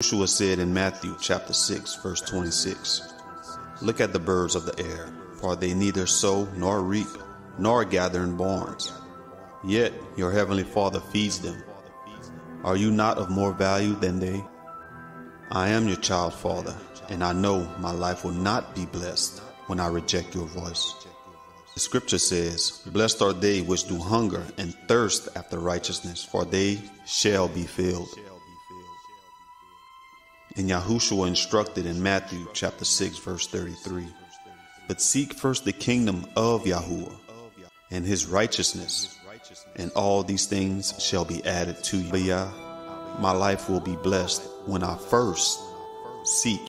Yeshua said in Matthew chapter 6, verse 26, Look at the birds of the air, for they neither sow nor reap, nor gather in barns. Yet your heavenly Father feeds them. Are you not of more value than they? I am your child, Father, and I know my life will not be blessed when I reject your voice. The scripture says, Blessed are they which do hunger and thirst after righteousness, for they shall be filled. And Yahushua instructed in Matthew chapter 6, verse 33. But seek first the kingdom of Yahuwah and his righteousness, and all these things shall be added to you. My life will be blessed when I first seek